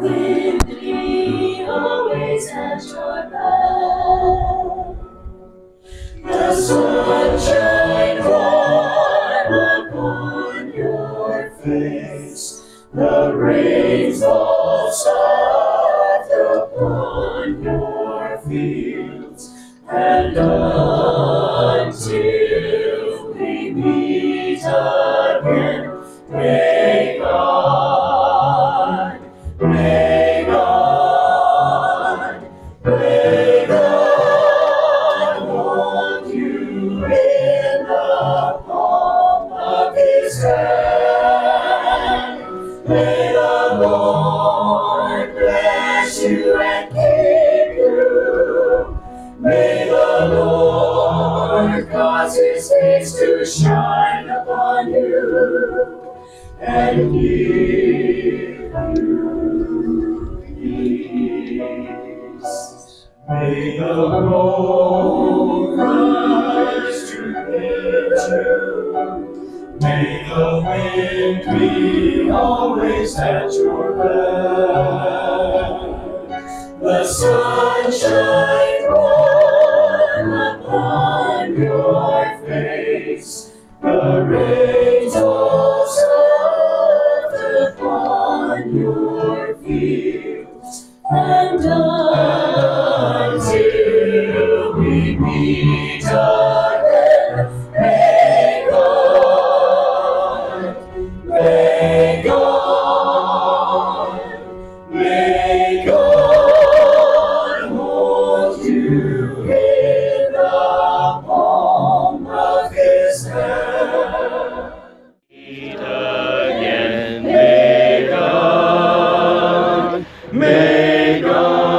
Wind be always at your. The sunshine warm upon your face, the rain falls soft upon your fields, and until we meet May the Lord bless you and keep you. May the Lord cause His face to shine upon you and give you peace. May the road rise to meet you. May the wind be always at your back. The sunshine warm upon your face. The rains all soft upon your fields. May